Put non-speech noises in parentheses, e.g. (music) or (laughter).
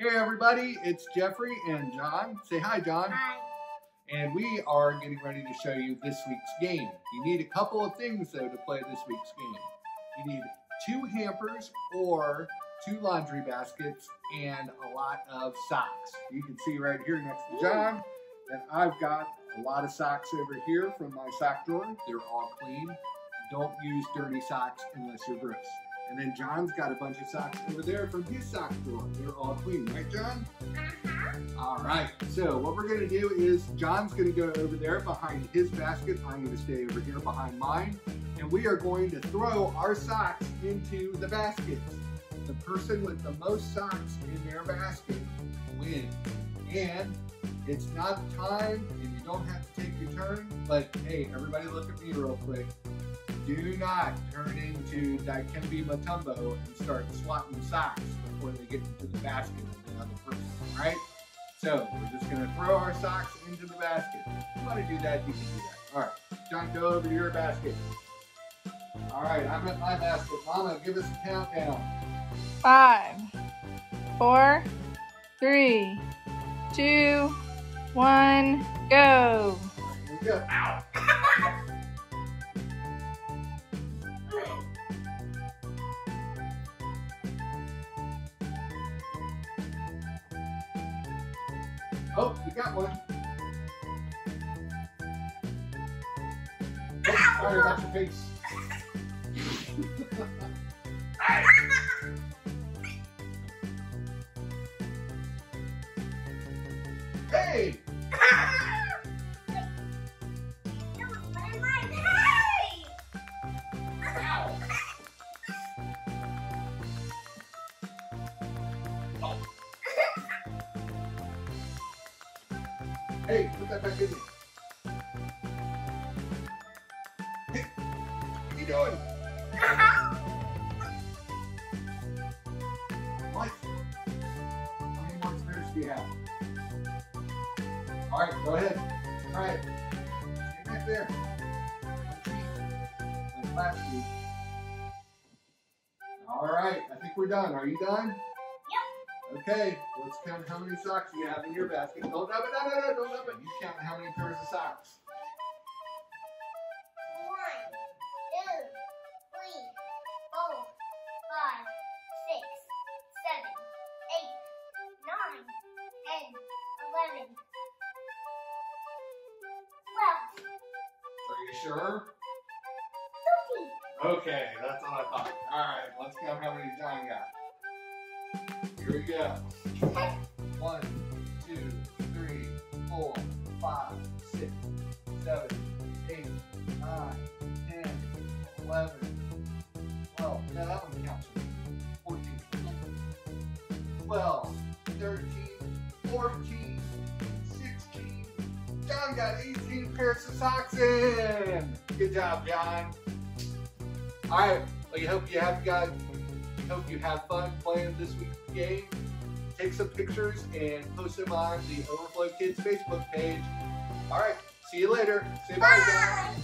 Hey everybody, it's Jeffrey and John. Say hi, John. Hi. And we are getting ready to show you this week's game. You need a couple of things though to play this week's game. You need two hampers or two laundry baskets and a lot of socks. You can see right here next to John that I've got a lot of socks over here from my sock drawer. They're all clean. Don't use dirty socks unless you're gross. And then John's got a bunch of socks over there from his sock drawer. They're all clean, right John? Uh-huh. All right, so what we're gonna do is John's gonna go over there behind his basket. I'm gonna stay over here behind mine. And we are going to throw our socks into the baskets. The person with the most socks in their basket wins. And it's not time and you don't have to take your turn, but hey, everybody look at me real quick. Do not turn into Dikembe Mutombo and start swatting socks before they get into the basket with another person, right? So we're just gonna throw our socks into the basket. If you wanna do that, you can do that. All right, John, go over to your basket. All right, I'm at my basket. Mama, give us a countdown. Five, four, three, two, one, go. Here we go. Ow! (laughs) Oh, we got one. Oh, sorry about your face. (laughs) hey! Hey, put that back in there. Hey, what are you doing? (laughs) What? How many more spares do you have? All right, go ahead. All right. Get back there. Like last week. All right, I think we're done. Are you done? Okay, let's count how many socks you have in your basket. Don't dump it, no, no, no, don't dump it. You count how many pairs of socks. One, two, three, four, five, six, seven, eight, nine, ten, eleven, twelve, Are you sure? thirteen. Okay, that's what I thought. All right, let's count how many John got. Here we go. One, two, three, four, five, six, seven, eight, nine, ten, eleven, twelve. No, that one counts. Fourteen. Twelve, thirteen, fourteen, sixteen. John got 18 pairs of socks in. Good job, John. All right. Well, you hope you have got. Hope you have fun playing this week's game. Take some pictures and post them on the Overflow Kids Facebook page. All right. See you later. Say bye. Bye.